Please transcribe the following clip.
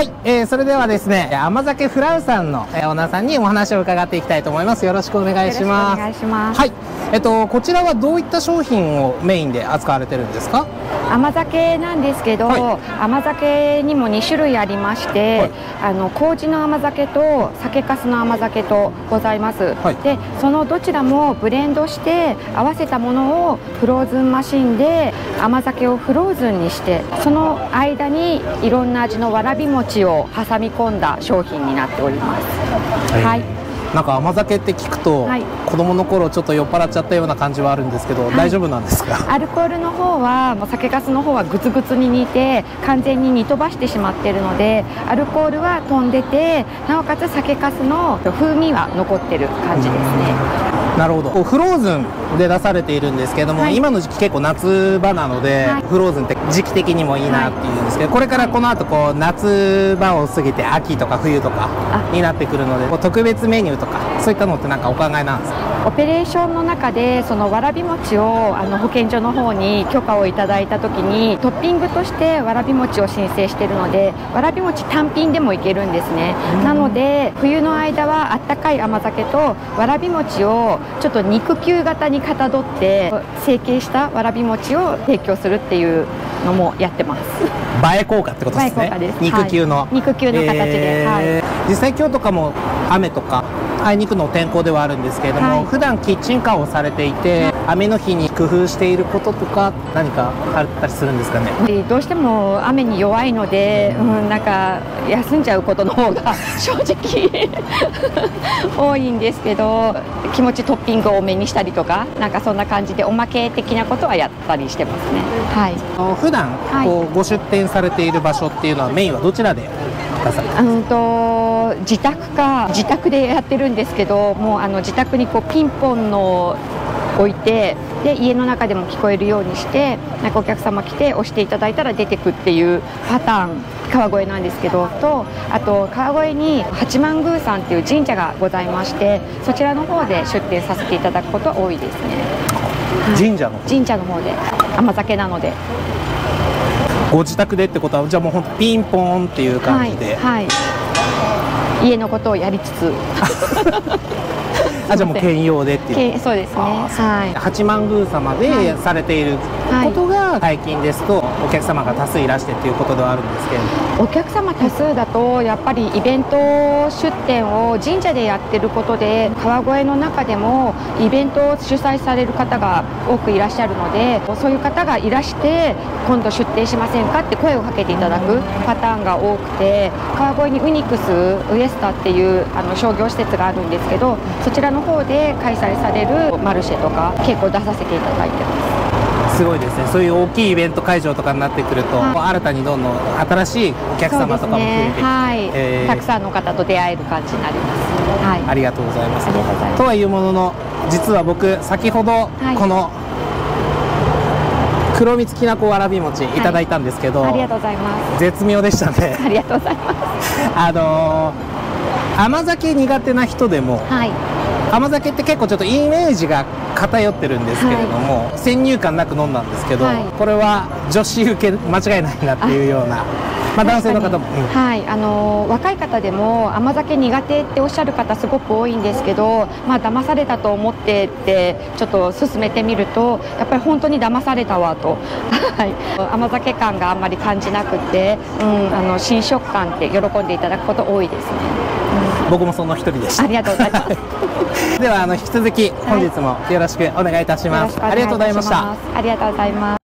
はい、えー、それではですね甘酒フラウさんの、えー、オーナーさんにお話を伺っていきたいと思います。よろしくお願いします。お願いします。はいえっとこちらはどういった商品をメインで扱われてるんですか？甘酒なんですけど、はい、甘酒にも2種類ありまして、はい、あの麹の甘酒と酒粕の甘酒とございます、はい、でそのどちらもブレンドして合わせたものをフローズンマシンで甘酒をフローズンにしてその間にいろんな味のわらび餅を挟み込んだ商品になっております、はい。なんか甘酒って聞くと、はい、子供の頃ちょっと酔っ払っちゃったような感じはあるんですけど、はい、大丈夫なんですか？アルコールの方はもう酒粕の方はグツグツに煮て完全に煮飛ばしてしまってるのでアルコールは飛んでてなおかつ酒粕の風味は残ってる感じですね。なるほど。フローズンで出されているんですけども、はい、今の時期結構夏場なので、はい、フローズンって時期的にもいいなっていうんですけど、これからこの後こう夏場を過ぎて秋とか冬とかになってくるので特別メニューとかそういったのって何かお考えなんですか？オペレーションの中でそのわらび餅をあの保健所の方に許可をいただいた時にトッピングとしてわらび餅を申請しているのでわらび餅単品でもいけるんですね、なので冬の間はあったかい甘酒とわらび餅をちょっと肉球型にかたどって成形したわらび餅を提供するっていうのもやってます。映え効果ってことですね。肉球の、はい、肉球の。形で、えー、はい、実際今日とかも雨とかあいにくの天候ではあるんですけれども、はい、普段キッチンカーをされていて、雨の日に工夫していることとか何かあったりするんですかね？どうしても雨に弱いので、うん、なんか休んじゃうことの方が 正直 多いんですけど気持ちトッピング多めにしたりとかなんかそんな感じでおまけ的なことはやったりしてますね。はい、普段こうご出店されている場所っていうのはメインはどちらで？うんと自宅か自宅でやってるんですけどもうあの自宅にこうピンポンの置いてで家の中でも聞こえるようにしてなんかお客様来て押していただいたら出てくっていうパターン川越なんですけどとあと川越に八幡宮さんっていう神社がございましてそちらの方で出店させていただくこと多いですね、はい、神社の神社の方で。甘酒なのでご自宅でってことはじゃあもう本当ピンポンっていう感じで、はい、はい、家のことをやりつつ。あじゃあもう兼用でっていう。そうですね。はい。八幡宮様でされていることが最近ですとお客様が多数いらしてっていうことではあるんですけれどお客様多数だとやっぱりイベント出店を神社でやってることで川越の中でもイベントを主催される方が多くいらっしゃるのでそういう方がいらして今度出店しませんかって声をかけていただくパターンが多くて川越にウニクスウエスタっていうあの商業施設があるんですけどそちらのの方で開催されるマルシェとか結構出させていただいてますすごいですね。そういう大きいイベント会場とかになってくると、はい、新たにどんどん新しいお客様とかも増えて、ね、はい、えー、たくさんの方と出会える感じになります、はい、ありがとうございます。とはいうものの実は僕先ほどこの、はい黒蜜きなこわらび餅いただいたんですけど、はい、ありがとうございます。絶妙でしたね。ありがとうございます。あのー、甘酒苦手な人でも、はい、甘酒って結構ちょっとイメージが偏ってるんですけれども、はい、先入観なく飲んだんですけど、はい、これは女子受け間違いないなっていうような。まあ、男性の方も、うん、はい。あの若い方でも甘酒苦手っておっしゃる方すごく多いんですけどまあ騙されたと思ってってちょっと進めてみるとやっぱり本当に騙されたわと、はい、甘酒感があんまり感じなくて、うん、あの新食感って喜んでいただくこと多いですね、うん、僕もその一人でした。ありがとうございます。ではあの引き続き本日もよろしくお願いいたします、はい、ありがとうございました。ありがとうございます